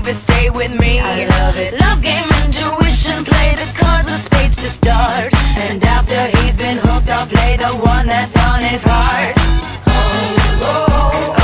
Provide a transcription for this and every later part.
with me. I love it. Love game, intuition, play the cards with spades to start. And after he's been hooked, I'll play the one that's on his heart. Oh, oh, oh,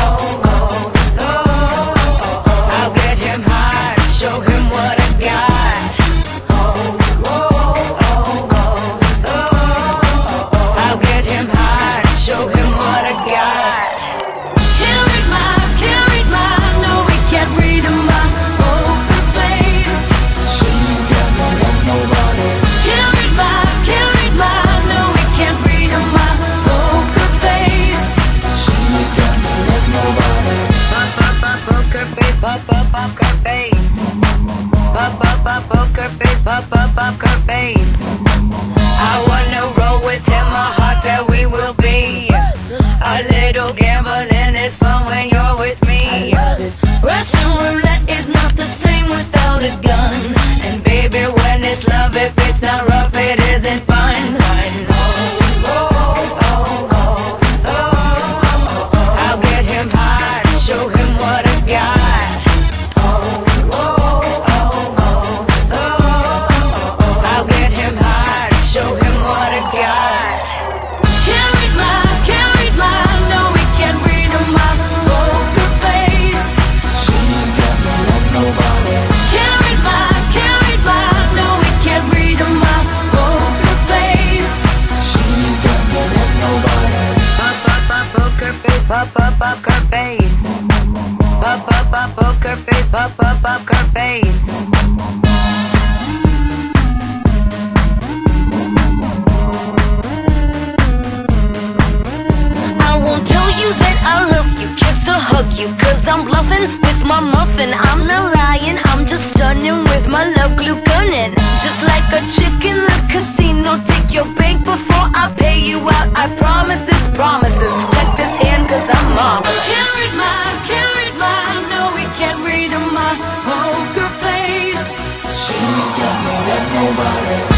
Pop, pop, pop, poker face, pop, pop, poker face. I wanna roll with him, a heart that we will be. A little gambling is fun when you're with me. Russian roulette is not the same without a gun. And baby, when it's love, if it's not rough, face, pop, pop, poker face. Pop, pop, pop, poker face, pop, pop, poker face. I won't tell you that I love you, kiss or hug you, cause I'm bluffing with my muffin. I'm not lying, I'm just stunning with my love glue gunning. Just like a chick the casino, take your bank before I pay you out. I promise this promises. Love, nobody.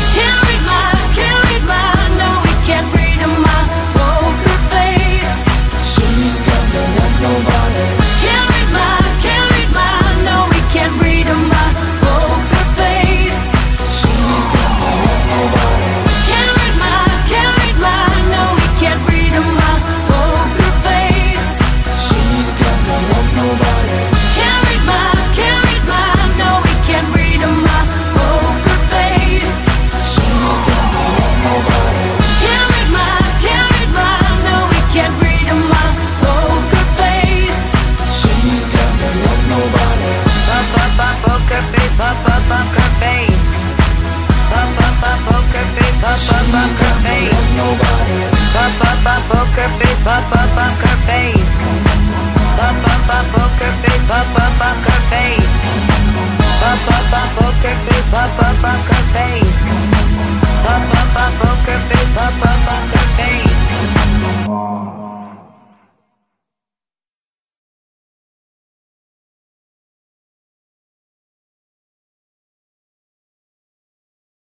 Pop, poker face. Pop, pop, pop, poker face. Pop, pop, pop, poker face,